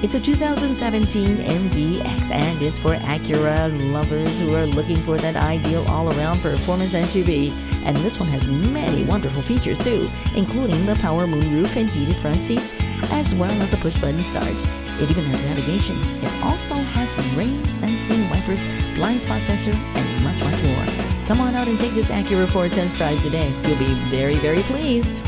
It's a 2017 MDX and it's for Acura lovers who are looking for that ideal all-around performance SUV. And this one has many wonderful features too, including the power moonroof and heated front seats, as well as a push-button start. It even has navigation. It also has rain sensing wipers, blind spot sensor, and much, much more. Come on out and take this Acura for a test drive today. You'll be very, very pleased.